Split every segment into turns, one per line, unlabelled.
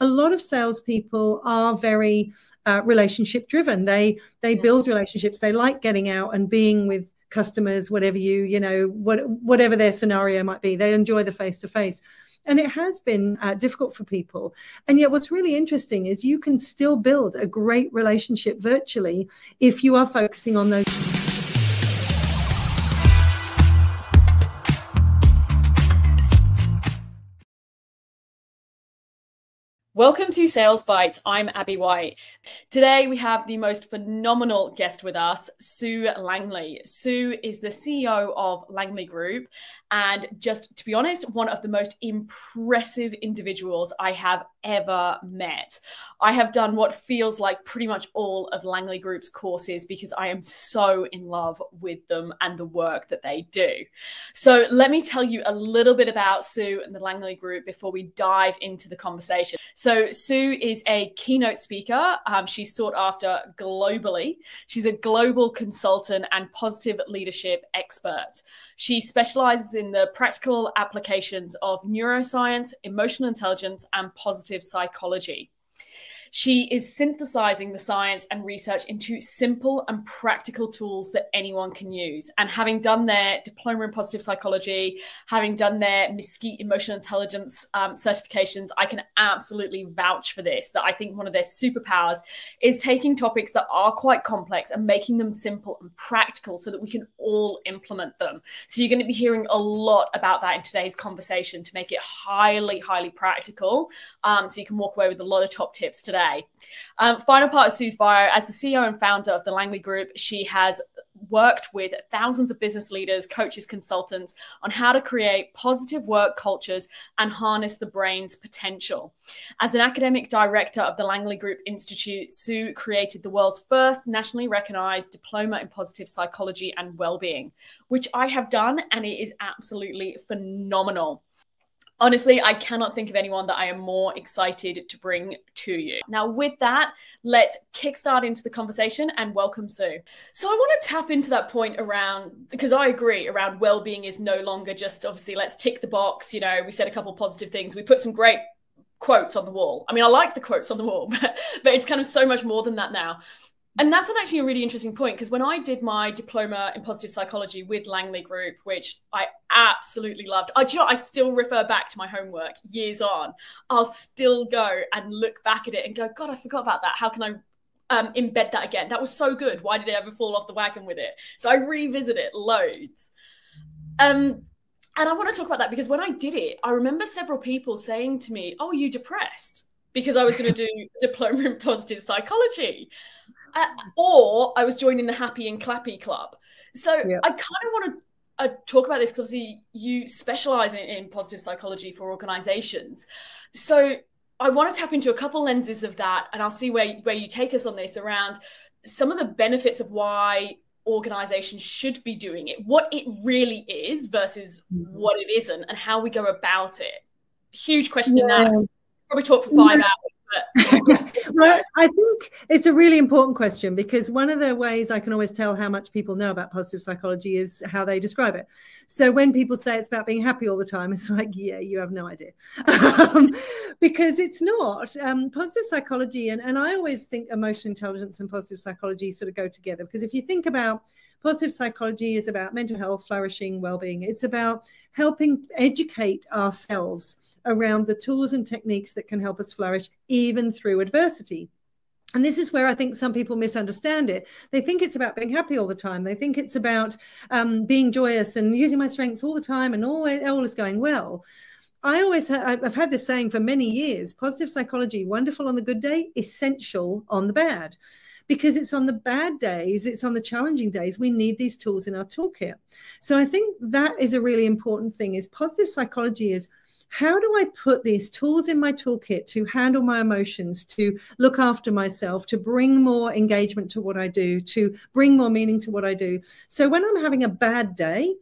a lot of salespeople are very uh, relationship driven. They they build relationships. They like getting out and being with customers, whatever you you know what whatever their scenario might be. They enjoy the face to face. And it has been uh, difficult for people. And yet, what's really interesting is you can still build a great relationship virtually if you are focusing on those.
Welcome to Sales Bites. I'm Abbie White. Today we have the most phenomenal guest with us, Sue Langley. Sue is the CEO of Langley Group and just to be honest, one of the most impressive individuals I have ever met. I have done what feels like pretty much all of Langley Group's courses because I am so in love with them and the work that they do. So, let me tell you a little bit about Sue and the Langley Group before we dive into the conversation. So, Sue is a keynote speaker. Um, she's sought after globally. She's a global consultant and positive leadership expert. She specializes in the practical applications of neuroscience, emotional intelligence, and positive psychology. She is synthesizing the science and research into simple and practical tools that anyone can use. And having done their diploma in positive psychology, having done their MSCEIT emotional intelligence um, certifications, I can absolutely vouch for this. That I think one of their superpowers is taking topics that are quite complex and making them simple and practical so that we can all implement them. So you're going to be hearing a lot about that in today's conversation to make it highly, highly practical. Um, so you can walk away with a lot of top tips today today. Um, final part of Sue's bio as the CEO and founder of the Langley Group, she has worked with thousands of business leaders, coaches, consultants on how to create positive work cultures and harness the brain's potential. As an academic director of the Langley Group Institute, Sue created the world's first nationally recognized diploma in positive psychology and well-being, which I have done and it is absolutely phenomenal. Honestly, I cannot think of anyone that I am more excited to bring to you. Now, with that, let's kickstart into the conversation and welcome Sue. So, I want to tap into that point around because I agree around well-being is no longer just obviously let's tick the box. You know, we said a couple positive things, we put some great quotes on the wall. I mean, I like the quotes on the wall, but, but it's kind of so much more than that now. And that's an actually a really interesting point because when I did my diploma in positive psychology with Langley Group, which I absolutely loved, I, you know, I still refer back to my homework years on. I'll still go and look back at it and go, God, I forgot about that. How can I um, embed that again? That was so good. Why did I ever fall off the wagon with it? So I revisit it loads. Um, and I want to talk about that because when I did it, I remember several people saying to me, "Oh, you depressed?" Because I was going to do diploma in positive psychology uh, or I was joining the Happy and Clappy Club. So yeah. I kind of want to uh, talk about this because obviously you specialize in, in positive psychology for organizations. So I want to tap into a couple lenses of that, and I'll see where where you take us on this around some of the benefits of why organizations should be doing it, what it really is versus mm-hmm. what it isn't, and how we go about it. Huge question yeah. in that. Probably talk for five yeah. hours.
I think it's a really important question because one of the ways I can always tell how much people know about positive psychology is how they describe it. So when people say it's about being happy all the time, it's like, yeah, you have no idea. um, because it's not. Um, positive psychology, and, and I always think emotional intelligence and positive psychology sort of go together because if you think about Positive psychology is about mental health, flourishing, well-being. It's about helping educate ourselves around the tools and techniques that can help us flourish even through adversity. And this is where I think some people misunderstand it. They think it's about being happy all the time. They think it's about um, being joyous and using my strengths all the time and all, all is going well. I always ha- I've had this saying for many years: positive psychology, wonderful on the good day, essential on the bad because it's on the bad days, it's on the challenging days, we need these tools in our toolkit. So I think that is a really important thing is positive psychology is how do I put these tools in my toolkit to handle my emotions, to look after myself, to bring more engagement to what I do, to bring more meaning to what I do? So when I'm having a bad day,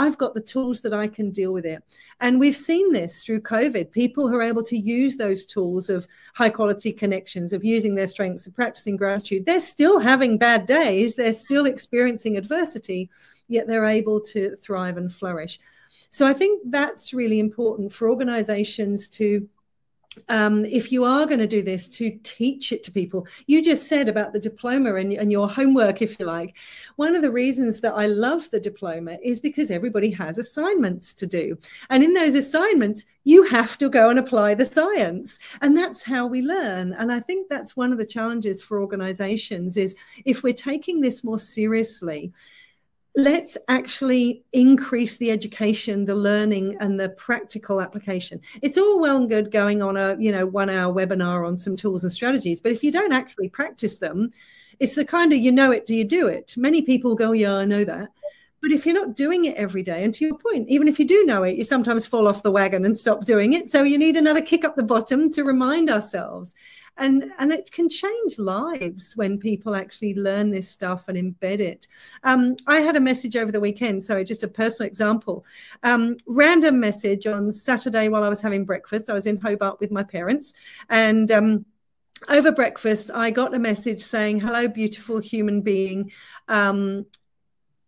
I've got the tools that I can deal with it. And we've seen this through COVID. People who are able to use those tools of high quality connections, of using their strengths, of practicing gratitude, they're still having bad days. They're still experiencing adversity, yet they're able to thrive and flourish. So I think that's really important for organizations to um, if you are going to do this, to teach it to people. You just said about the diploma and, and, your homework, if you like. One of the reasons that I love the diploma is because everybody has assignments to do. And in those assignments, you have to go and apply the science. And that's how we learn. And I think that's one of the challenges for organizations is if we're taking this more seriously, let's actually increase the education the learning and the practical application. It's all well and good going on a you know one hour webinar on some tools and strategies but if you don't actually practice them it's the kind of you know it do you do it? Many people go yeah i know that but if you're not doing it every day and to your point even if you do know it you sometimes fall off the wagon and stop doing it. So you need another kick up the bottom to remind ourselves. And and it can change lives when people actually learn this stuff and embed it. Um, i had a message over the weekend sorry just a personal example. Um, random message on saturday while i was having breakfast. I was in hobart with my parents. And um, over breakfast, I got a message saying, Hello, beautiful human being. Um,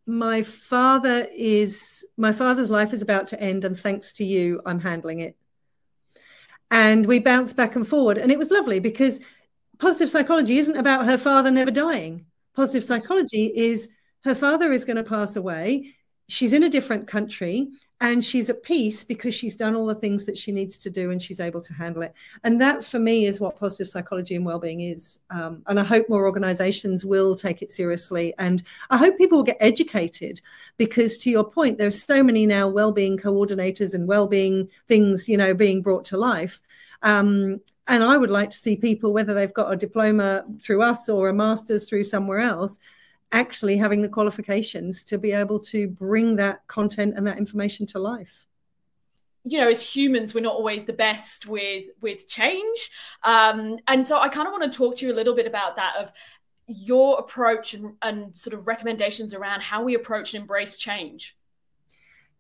my father is my father's life is about to end, and thanks to you, I'm handling it. And we bounced back and forward and it was lovely because positive psychology isn't about her father never dying. Positive psychology is her father is going to pass away. She's in a different country and she's at peace because she's done all the things that she needs to do and she's able to handle it. And that for me is what positive psychology and well-being is. Um, and i hope more organizations will take it seriously. And i hope people will get educated because to your point there's so many now well-being coordinators and well-being things you know being brought to life. Um, and i would like to see people whether they've got a diploma through us or a master's through somewhere else actually having the qualifications to be able to bring that content and that information to life
you know as humans we're not always the best with with change um, and so i kind of want to talk to you a little bit about that of your approach and, and sort of recommendations around how we approach and embrace change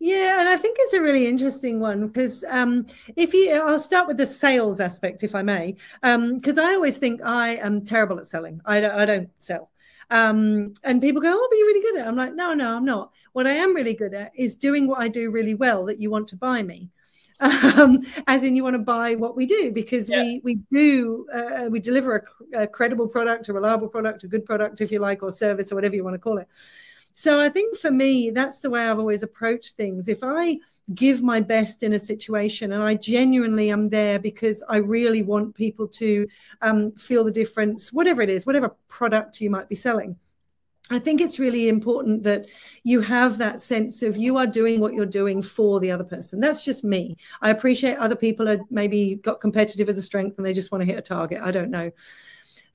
yeah, and I think it's a really interesting one because um, if you, I'll start with the sales aspect, if I may, because um, I always think I am terrible at selling. I don't, I don't sell. Um, and people go, Oh, but you're really good at it. I'm like, No, no, I'm not. What I am really good at is doing what I do really well that you want to buy me. Um, as in you want to buy what we do because yeah. we we do uh, we deliver a, a credible product a reliable product a good product if you like or service or whatever you want to call it so I think for me, that's the way I've always approached things. If I give my best in a situation and I genuinely am there because I really want people to um, feel the difference, whatever it is, whatever product you might be selling. I think it's really important that you have that sense of you are doing what you're doing for the other person. That's just me. I appreciate other people are maybe got competitive as a strength and they just want to hit a target. I don't know.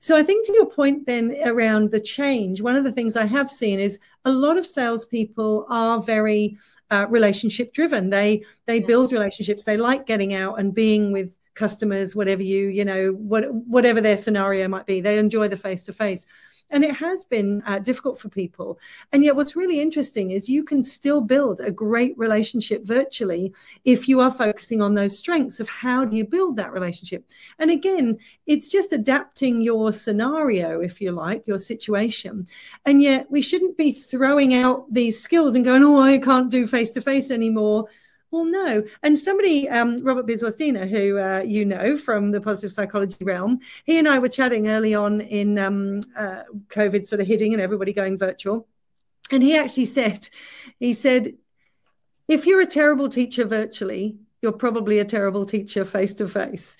So I think to your point then around the change, one of the things I have seen is a lot of salespeople are very uh, relationship driven. They they build relationships. They like getting out and being with customers, whatever you you know what whatever their scenario might be. They enjoy the face to face and it has been uh, difficult for people. And yet, what's really interesting is you can still build a great relationship virtually if you are focusing on those strengths of how do you build that relationship. And again, it's just adapting your scenario, if you like, your situation. And yet, we shouldn't be throwing out these skills and going, oh, I can't do face to face anymore well, no. And somebody, um, Robert Biswas-Diener, who uh, you know from the positive psychology realm, he and I were chatting early on in um, uh, COVID sort of hitting and everybody going virtual. And he actually said, he said, if you're a terrible teacher virtually, you're probably a terrible teacher face to face.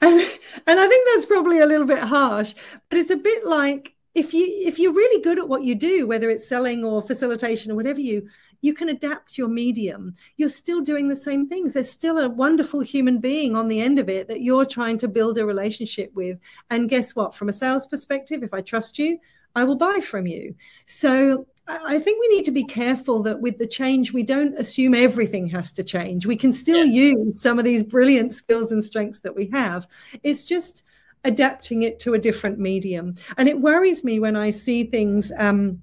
And and I think that's probably a little bit harsh, but it's a bit like if you if you're really good at what you do, whether it's selling or facilitation or whatever you you can adapt your medium. You're still doing the same things. There's still a wonderful human being on the end of it that you're trying to build a relationship with. And guess what? From a sales perspective, if I trust you, I will buy from you. So I think we need to be careful that with the change, we don't assume everything has to change. We can still yeah. use some of these brilliant skills and strengths that we have. It's just adapting it to a different medium. And it worries me when I see things. Um,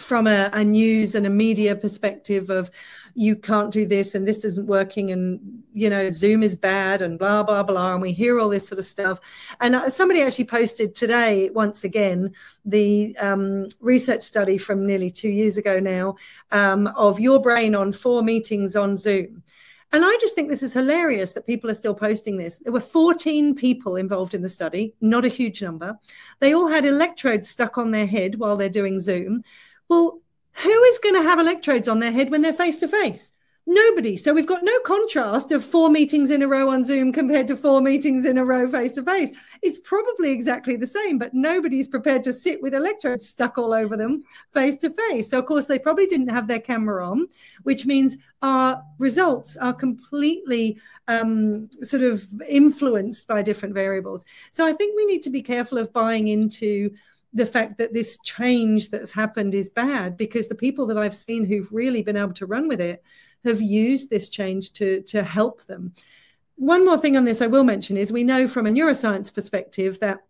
from a, a, news and a media perspective of you can't do this and this isn't working and you know zoom is bad and blah blah blah and we hear all this sort of stuff and uh, somebody actually posted today once again the um, research study from nearly two years ago now um, of your brain on four meetings on zoom And I just think this is hilarious that people are still posting this. There were 14 people involved in the study, not a huge number. They all had electrodes stuck on their head while they're doing Zoom. Well, who is going to have electrodes on their head when they're face to face? Nobody. So we've got no contrast of four meetings in a row on Zoom compared to four meetings in a row face to face. It's probably exactly the same, but nobody's prepared to sit with electrodes stuck all over them face to face. So, of course, they probably didn't have their camera on, which means our results are completely um, sort of influenced by different variables. So, I think we need to be careful of buying into the fact that this change that's happened is bad because the people that I've seen who've really been able to run with it have used this change to, to help them. One more thing on this I will mention is we know from a neuroscience perspective that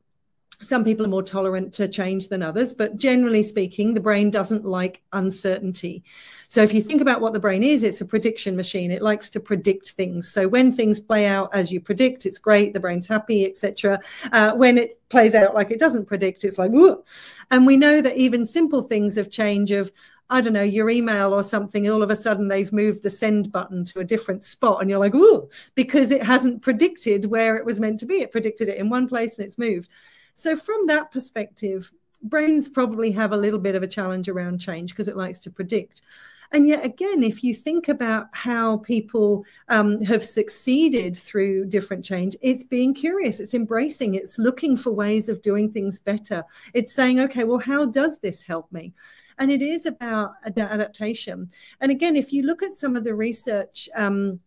some people are more tolerant to change than others, but generally speaking, the brain doesn't like uncertainty. So if you think about what the brain is, it's a prediction machine. It likes to predict things. So when things play out as you predict, it's great. The brain's happy, etc. Uh, when it plays out like it doesn't predict, it's like, Whoa. and we know that even simple things of change of I don't know, your email or something, all of a sudden they've moved the send button to a different spot. And you're like, ooh, because it hasn't predicted where it was meant to be. It predicted it in one place and it's moved. So, from that perspective, brains probably have a little bit of a challenge around change because it likes to predict. And yet again, if you think about how people um, have succeeded through different change, it's being curious, it's embracing, it's looking for ways of doing things better. It's saying, okay, well, how does this help me? And it is about adaptation. And again, if you look at some of the research, um,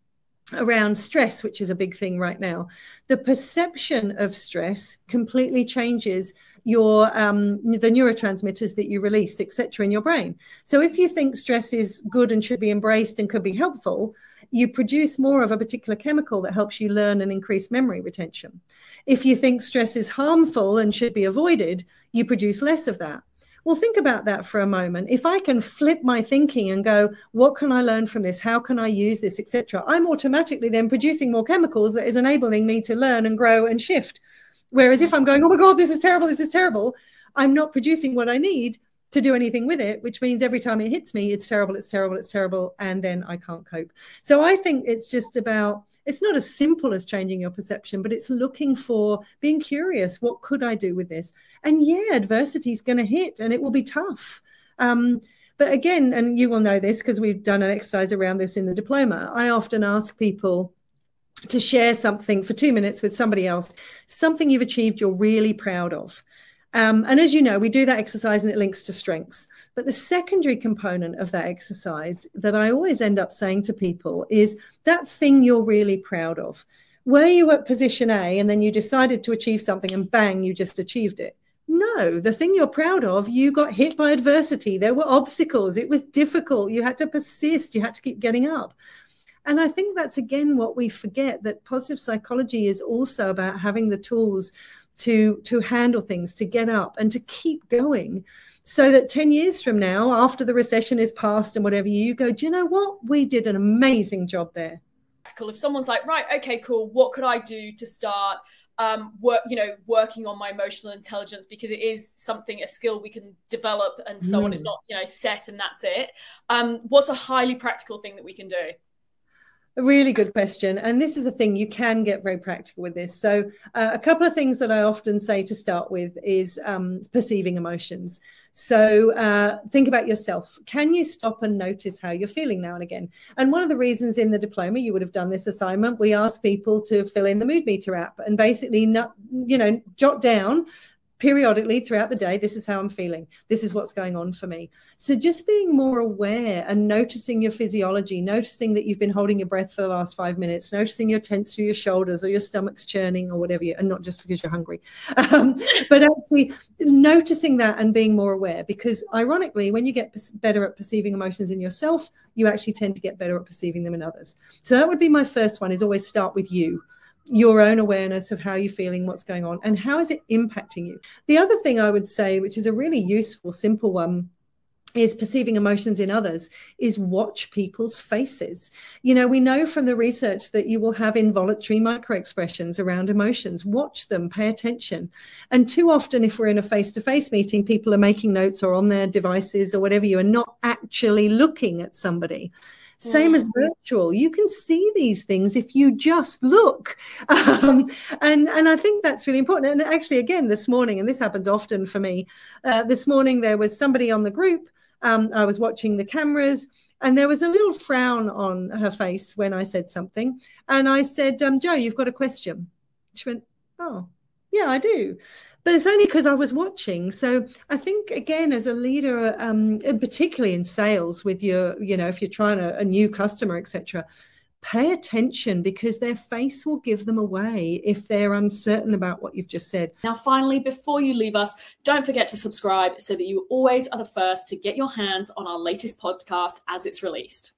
around stress, which is a big thing right now, the perception of stress completely changes your um, the neurotransmitters that you release, etc., in your brain. So if you think stress is good and should be embraced and could be helpful, you produce more of a particular chemical that helps you learn and increase memory retention. If you think stress is harmful and should be avoided, you produce less of that. Well, think about that for a moment. If I can flip my thinking and go, what can I learn from this? How can I use this, etc., I'm automatically then producing more chemicals that is enabling me to learn and grow and shift. Whereas if I'm going, oh my God, this is terrible, this is terrible, I'm not producing what I need to do anything with it, which means every time it hits me, it's terrible, it's terrible, it's terrible, and then I can't cope. So I think it's just about, it's not as simple as changing your perception, but it's looking for being curious. What could I do with this? And yeah, adversity is going to hit and it will be tough. Um, but again, and you will know this because we've done an exercise around this in the diploma, I often ask people, to share something for two minutes with somebody else, something you've achieved you're really proud of. Um, and as you know, we do that exercise and it links to strengths. But the secondary component of that exercise that I always end up saying to people is that thing you're really proud of. Were you at position A and then you decided to achieve something and bang, you just achieved it? No, the thing you're proud of, you got hit by adversity. There were obstacles. It was difficult. You had to persist. You had to keep getting up. And I think that's again what we forget that positive psychology is also about having the tools to to handle things, to get up and to keep going. So that 10 years from now, after the recession is past and whatever, you go, do you know what? We did an amazing job there.
Cool. If someone's like, right, okay, cool, what could I do to start um, work, you know, working on my emotional intelligence because it is something, a skill we can develop and so mm. on. It's not, you know, set and that's it. Um, what's a highly practical thing that we can do?
A really good question. And this is the thing, you can get very practical with this. So, uh, a couple of things that I often say to start with is um, perceiving emotions. So, uh, think about yourself. Can you stop and notice how you're feeling now and again? And one of the reasons in the diploma you would have done this assignment, we asked people to fill in the Mood Meter app and basically, not, you know, jot down periodically throughout the day this is how i'm feeling. This is what's going on for me. So just being more aware and noticing your physiology noticing that you've been holding your breath for the last five minutes noticing your tense through your shoulders or your stomach's churning or whatever you and not just because you're hungry. Um, but actually noticing that and being more aware because ironically when you get better at perceiving emotions in yourself you actually tend to get better at perceiving them in others. So that would be my first one is always start with you your own awareness of how you're feeling, what's going on, and how is it impacting you. The other thing I would say, which is a really useful, simple one, is perceiving emotions in others is watch people's faces. You know, we know from the research that you will have involuntary micro expressions around emotions. Watch them, pay attention. And too often, if we're in a face to face meeting, people are making notes or on their devices or whatever, you are not actually looking at somebody. Same mm. as virtual. You can see these things if you just look. Um, and and i think that's really important. And actually again this morning and this happens often for me uh, this morning there was somebody on the group. Um, i was watching the cameras and there was a little frown on her face when i said something. And i said um, joe you've got a question. She went oh yeah i do but it's only because I was watching. So I think again, as a leader, um, and particularly in sales, with your, you know, if you're trying to, a new customer, etc., pay attention because their face will give them away if they're uncertain about what you've just said.
Now, finally, before you leave us, don't forget to subscribe so that you always are the first to get your hands on our latest podcast as it's released.